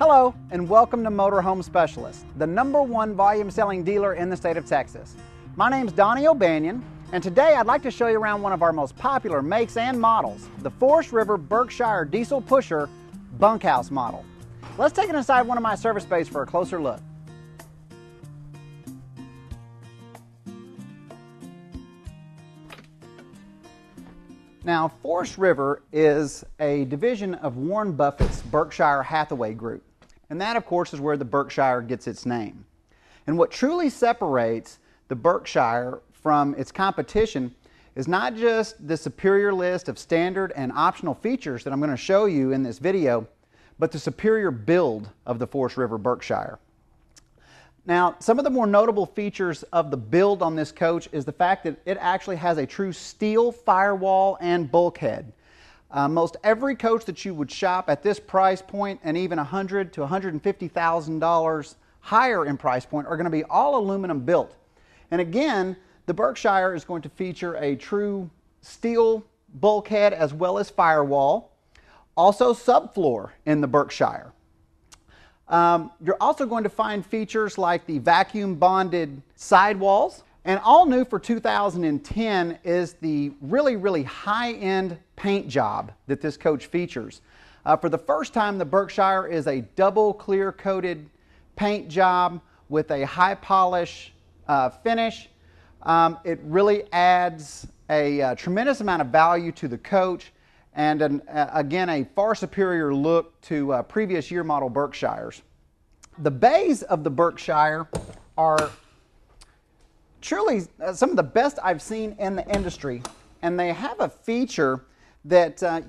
Hello, and welcome to Motorhome Specialist, the number one volume selling dealer in the state of Texas. My name's Donnie O'Banion, and today I'd like to show you around one of our most popular makes and models, the Forest River Berkshire Diesel Pusher Bunkhouse model. Let's take it inside one of my service bays for a closer look. Now, Forest River is a division of Warren Buffett's Berkshire Hathaway Group. And that, of course, is where the Berkshire gets its name. And what truly separates the Berkshire from its competition is not just the superior list of standard and optional features that I'm going to show you in this video, but the superior build of the Forest River Berkshire. Now, some of the more notable features of the build on this coach is the fact that it actually has a true steel firewall and bulkhead. Uh, most every coach that you would shop at this price point and even 100 to 150,000 dollars higher in price point are going to be all aluminum built. And again, the Berkshire is going to feature a true steel bulkhead as well as firewall, also subfloor in the Berkshire. Um, you're also going to find features like the vacuum bonded sidewalls. And all new for 2010 is the really, really high end paint job that this coach features. Uh, for the first time, the Berkshire is a double clear coated paint job with a high polish uh, finish. Um, it really adds a, a, uh, tremendous amount of value to the coach and an, uh, again a far superior look to uh, previous year model Berkshires. The bays of the Berkshire are truly uh, some of the best I've seen in the industry, and they have a feature that uh,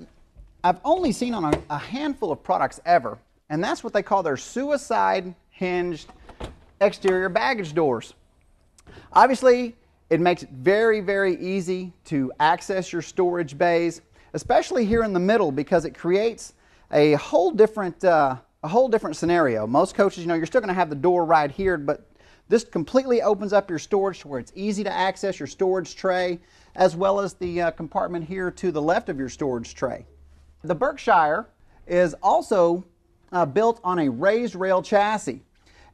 I've only seen on a, a handful of products ever, and that's what they call their suicide hinged exterior baggage doors. Obviously, it makes it very, very easy to access your storage bays, especially here in the middle because it creates a whole different, uh, a whole different scenario. Most coaches, you know, you're still going to have the door right here, but this completely opens up your storage to where it's easy to access your storage tray, as well as the uh, compartment here to the left of your storage tray. The Berkshire is also uh, built on a raised rail chassis.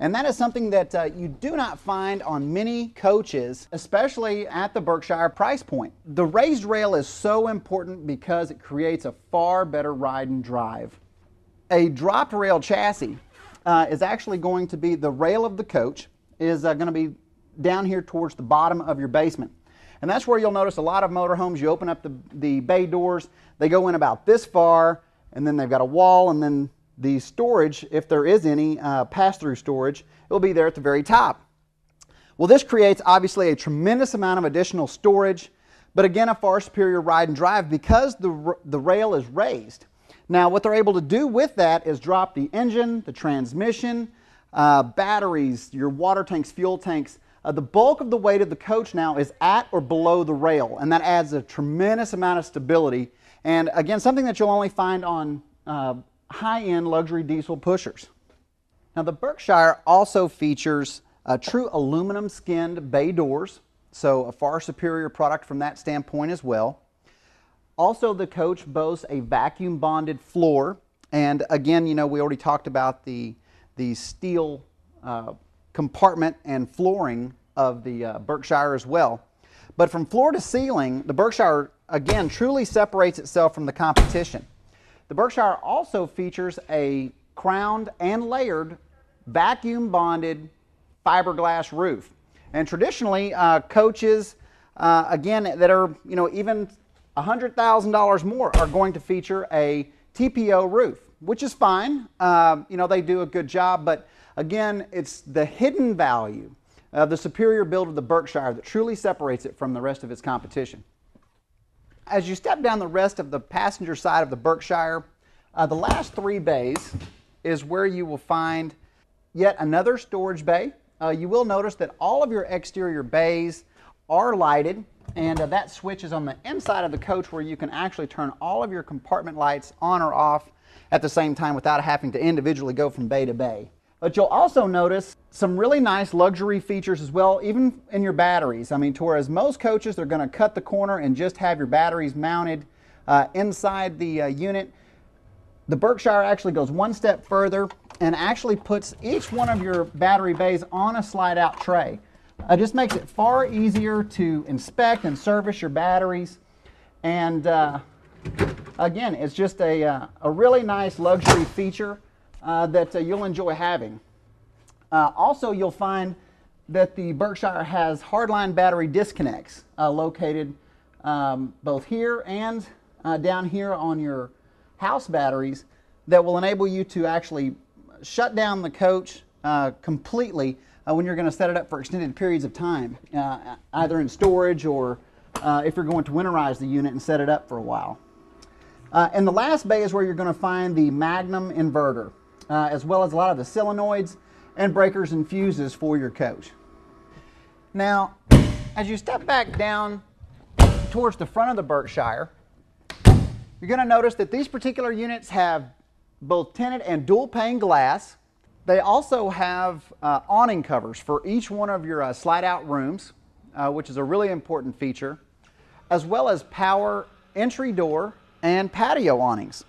And that is something that uh, you do not find on many coaches, especially at the Berkshire price point. The raised rail is so important because it creates a far better ride and drive. A dropped rail chassis uh, is actually going to be the rail of the coach, is uh, going to be down here towards the bottom of your basement. And that's where you'll notice a lot of motorhomes, you open up the, the bay doors, they go in about this far, and then they've got a wall, and then the storage, if there is any uh, pass-through storage, it will be there at the very top. Well, this creates obviously a tremendous amount of additional storage, but again, a far superior ride and drive because the, the rail is raised. Now, what they're able to do with that is drop the engine, the transmission, uh, batteries, your water tanks, fuel tanks. Uh, the bulk of the weight of the coach now is at or below the rail, and that adds a tremendous amount of stability. And again, something that you'll only find on uh, high end luxury diesel pushers. Now, the Berkshire also features true aluminum skinned bay doors, so a far superior product from that standpoint as well. Also, the coach boasts a vacuum bonded floor, and again, you know, we already talked about the the steel uh, compartment and flooring of the uh, Berkshire as well. But from floor to ceiling, the Berkshire again truly separates itself from the competition. The Berkshire also features a crowned and layered vacuum bonded fiberglass roof. And traditionally, uh, coaches, uh, again, that are you know even $100,000 more are going to feature a TPO roof which is fine. Uh, you know, they do a good job, but again, it's the hidden value of the superior build of the Berkshire that truly separates it from the rest of its competition. As you step down the rest of the passenger side of the Berkshire, uh, the last three bays is where you will find yet another storage bay. Uh, you will notice that all of your exterior bays are lighted, and uh, that switch is on the inside of the coach where you can actually turn all of your compartment lights on or off at the same time without having to individually go from bay to bay. But you'll also notice some really nice luxury features as well, even in your batteries. I mean, whereas most coaches, they're going to cut the corner and just have your batteries mounted uh, inside the uh, unit. The Berkshire actually goes one step further and actually puts each one of your battery bays on a slide out tray. It just makes it far easier to inspect and service your batteries. And uh, again, it's just a, uh, a really nice luxury feature uh, that uh, you'll enjoy having. Uh, also, you'll find that the Berkshire has hardline battery disconnects uh, located um, both here and down here on your house batteries that will enable you to actually shut down the coach completely uh, when you're going to set it up for extended periods of time, uh, either in storage or uh, if you're going to winterize the unit and set it up for a while. Uh, and the last bay is where you're going to find the Magnum inverter, uh, as well as a lot of the solenoids and breakers and fuses for your coach. Now, as you step back down towards the front of the Berkshire, you're going to notice that these particular units have both tinted and dual pane glass they also have uh, awning covers for each one of your uh, slide out rooms, uh, which is a really important feature, as well as power entry door and patio awnings.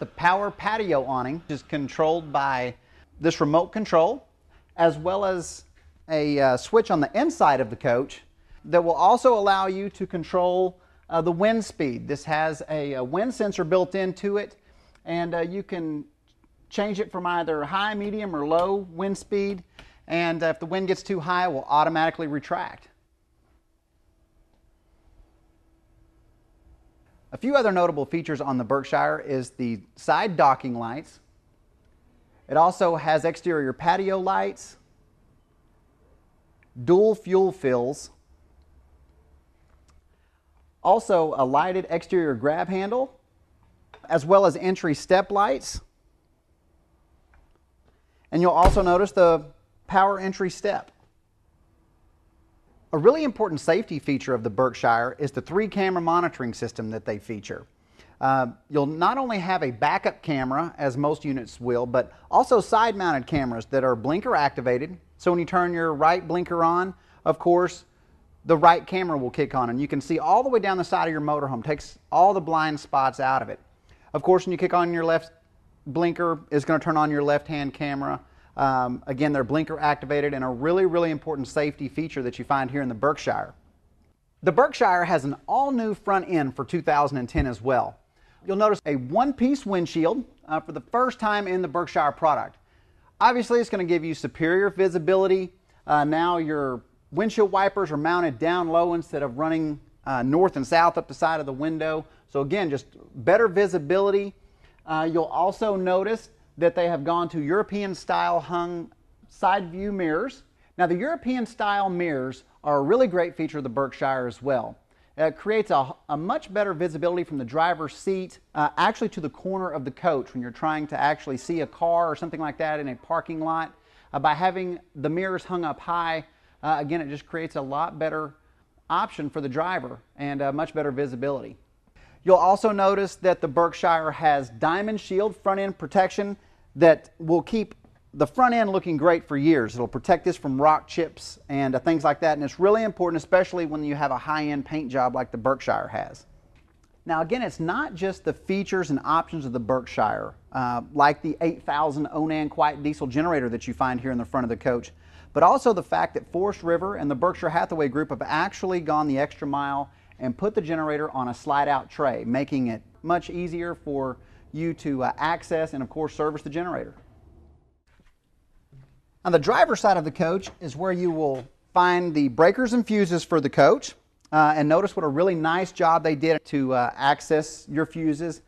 The power patio awning is controlled by this remote control, as well as a uh, switch on the inside of the coach that will also allow you to control uh, the wind speed. This has a, a wind sensor built into it and uh, you can change it from either high, medium, or low wind speed. And uh, if the wind gets too high, it will automatically retract. A few other notable features on the Berkshire is the side docking lights. It also has exterior patio lights, dual fuel fills, also a lighted exterior grab handle as well as entry step lights. And you'll also notice the power entry step. A really important safety feature of the Berkshire is the three camera monitoring system that they feature. Uh, you'll not only have a backup camera, as most units will, but also side mounted cameras that are blinker activated. So when you turn your right blinker on, of course, the right camera will kick on and you can see all the way down the side of your motorhome, takes all the blind spots out of it. Of course, when you kick on your left blinker, it's going to turn on your left-hand camera. Um, again, they're blinker activated and a really, really important safety feature that you find here in the Berkshire. The Berkshire has an all-new front end for 2010 as well. You'll notice a one-piece windshield uh, for the first time in the Berkshire product. Obviously, it's going to give you superior visibility. Uh, now your windshield wipers are mounted down low instead of running uh, north and south up the side of the window. So again, just better visibility. Uh, you'll also notice that they have gone to European style hung side view mirrors. Now the European style mirrors are a really great feature of the Berkshire as well. It creates a, a much better visibility from the driver's seat uh, actually to the corner of the coach when you're trying to actually see a car or something like that in a parking lot. Uh, by having the mirrors hung up high, uh, again, it just creates a lot better option for the driver and uh, much better visibility. You'll also notice that the Berkshire has diamond shield front end protection that will keep the front end looking great for years. It'll protect this from rock chips and uh, things like that, and it's really important, especially when you have a high-end paint job like the Berkshire has. Now, again, it's not just the features and options of the Berkshire, uh, like the 8000 Onan Quiet diesel generator that you find here in the front of the coach, but also the fact that Forest River and the Berkshire Hathaway Group have actually gone the extra mile and put the generator on a slide out tray, making it much easier for you to uh, access and of course service the generator. On the driver's side of the coach is where you will find the breakers and fuses for the coach. Uh, and notice what a really nice job they did to uh, access your fuses.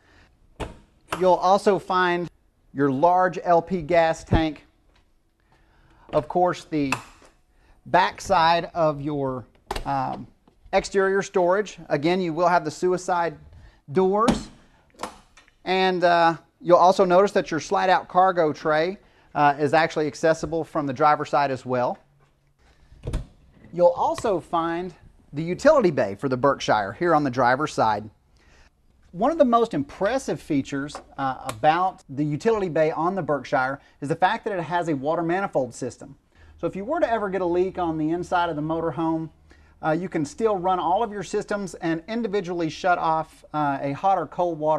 You'll also find your large LP gas tank. Of course, the back side of your um, Exterior storage. Again, you will have the suicide doors. And uh, you'll also notice that your slide out cargo tray uh, is actually accessible from the driver's side as well. You'll also find the utility bay for the Berkshire here on the driver's side. One of the most impressive features uh, about the utility bay on the Berkshire is the fact that it has a water manifold system. So if you were to ever get a leak on the inside of the motorhome, uh, you can still run all of your systems and individually shut off uh, a hot or cold water